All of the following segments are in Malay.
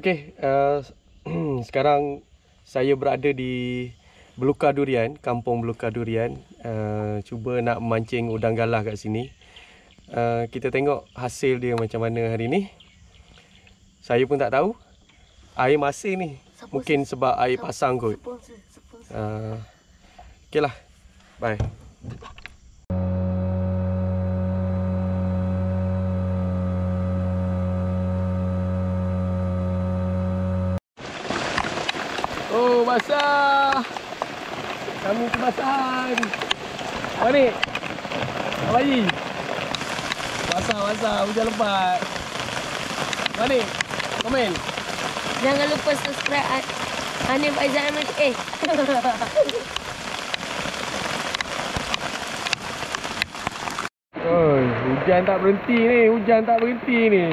Okey, uh, sekarang saya berada di Belukar Durian, Kampung Belukar Durian. Uh, cuba nak memancing udang galah kat sini. Uh, kita tengok hasil dia macam mana hari ni. Saya pun tak tahu. Air masin ni. Mungkin sebab air pasang kot. Uh, okay lah. Bye. Basah. Kami kebasahan. Mari. Apa lagi? Basah, basah. Hujan lebat. Mari. Komen. Jangan lupa subscribe An- Hanif Aizan Ahmad. Eh. Oi, hujan tak berhenti ni. Hujan tak berhenti ni.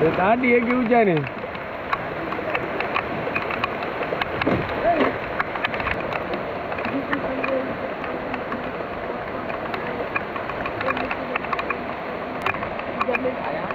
Dari tadi lagi hujan ni. I am.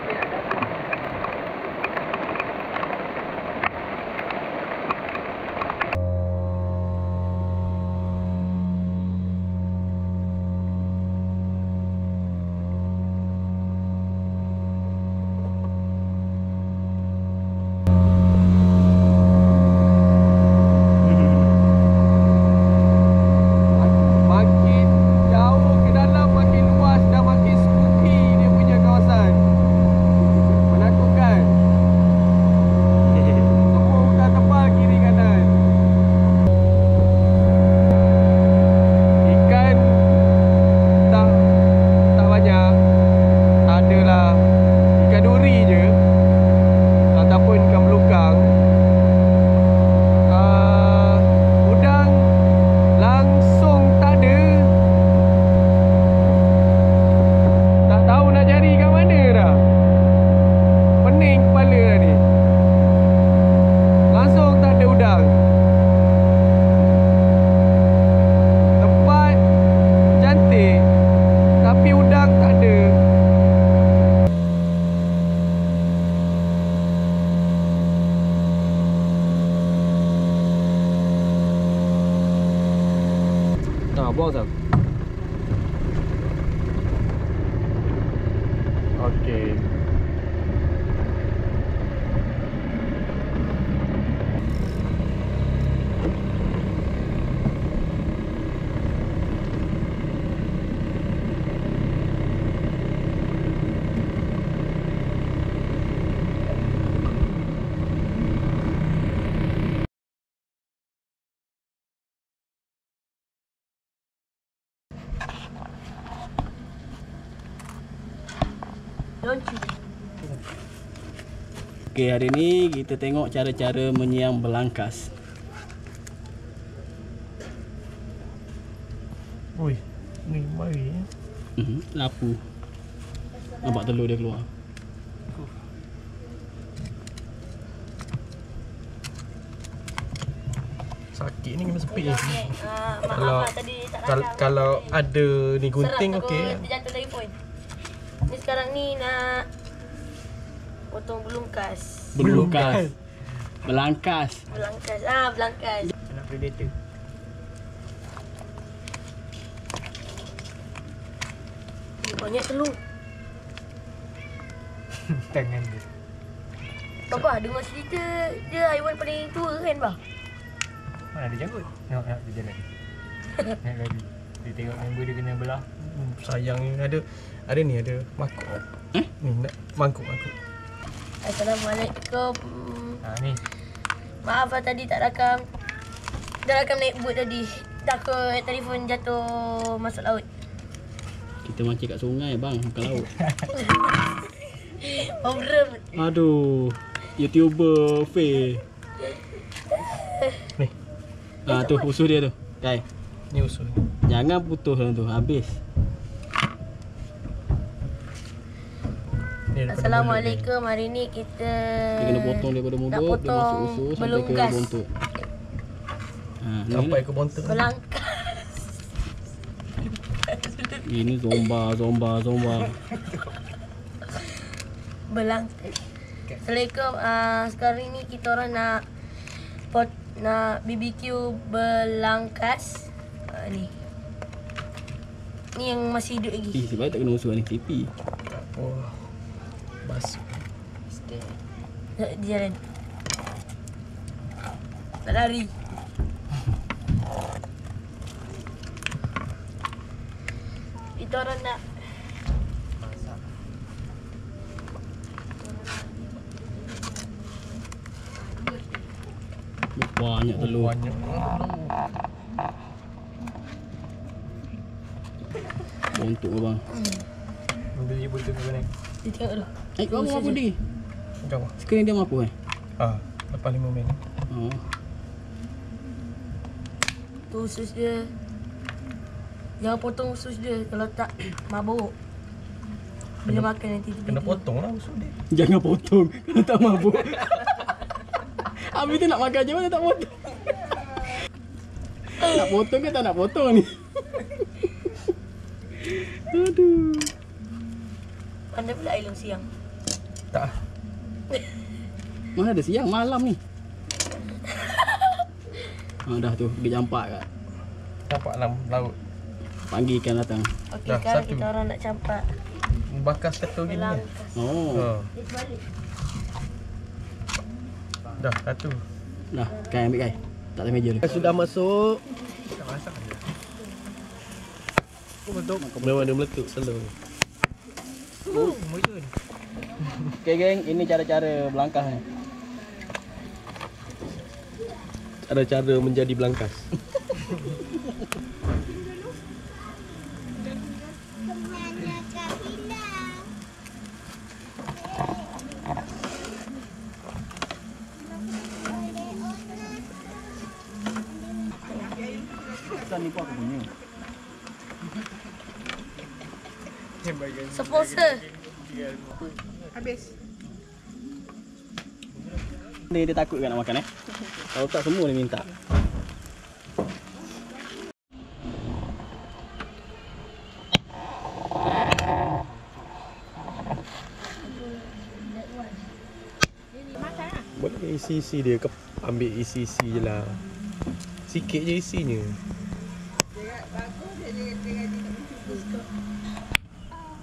बहुत साहब Okey, hari ni kita tengok cara-cara menyiam belangkas. Oi, ni mari eh. Mhm, lapu. Nampak telur dia keluar. Sakit ni kena sepit ni. Uh, maaf Kalau- tadi tak Kal rakam. kalau ada ni gunting okey. takut Terjatuh telefon. Ni sekarang ni nak potong belungkas. Belungkas. Belangkas. Belangkas. Ah, belangkas. Anak predator. Ni banyak telur. Tangan dia. Bapa dengar cerita dia haiwan paling tua kan bah? Mana ada janggut? Tengok, tengok dia jalan. Naik lari. Dia tengok member dia kena belah. Hmm, sayang ni ada ada ni ada mangkuk. Eh? Ni nak mangkuk mangkuk. Assalamualaikum. Ha ni. Maaf lah tadi tak rakam. Dah rakam naik boat tadi. Takut telefon jatuh masuk laut. Kita mancing kat sungai bang, bukan laut. Problem. Aduh. YouTuber Faye. Ni, Ah tu usus dia tu. Kai. ni usul. Jangan putus tu, habis. Ni daripada Assalamualaikum. Hari ni kita Dia kena potong daripada mulut, dia masuk potong usus sampai ke belungkas. bontot. Ha, mulut. ni, Sampai ke bontot. Belangkas. ini zomba, zomba, zomba. Belangkas. Assalamualaikum. Uh, sekarang ni kita orang nak pot nak BBQ belangkas. Uh, ni. Ni yang masih hidup lagi. Eh, sebab tak kena musuh ni TV. Oh. Basuh. Nak di jalan. Tak lari. Kita orang nak Banyak telur. Banyak. Untuk abang. Ambil je botol kau naik. Dia tengok dulu. Eh, kau apa dia? Jom. Skrin dia apa eh? Ah, lepas 5 minit. Oh. Tu usus dia. Jangan potong usus dia kalau tak mabuk. Bila makan nanti Kena tiba-tiba. potong lah usul dia. Jangan potong. Kena tak mabuk. Habis tu nak makan je mana tak potong. nak potong ke tak nak potong ni? Aduh. Mana pula air long siang? Tak. Mana ada siang malam ni. Ah dah tu dia campak kat. Nampak dalam laut. Panggil ikan datang. Okey, Dah, sekarang satu. kita orang nak campak Bakar satu gini kan. Oh. Ha. Dia sebalik. Dah, satu. Dah, kai ambil kai. Tak atas meja dulu. Sudah masuk. Tak masak je. Oh, betul. Memang dia meletup selalu. Okay geng, ini cara-cara belangkas ni. Cara-cara menjadi belangkas. Pesan ni pun aku punya. Sponsor. Dia, dia takut kan nak makan eh. Kalau tak semua dia minta. Boleh isi-isi dia ke ambil isi-isi je lah. Sikit je isinya.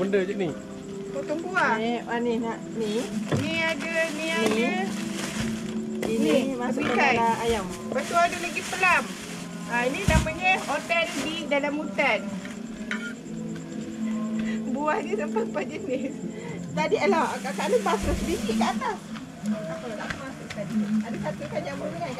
benda je ni? Potong kuah. Ni, ah, ni nak ni. Ni ada, ni ada. Ini Ni, tepikai. dalam ayam. Lepas tu ada lagi pelam. Ha, ini namanya hotel di dalam hutan. Buah dia sampai empat jenis. Tadi alah kakak ni basuh sedikit kat atas. Apa tak masuk tadi. Ada satu kan jamur ni kan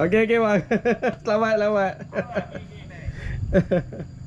Okey okey bang. selamat selamat.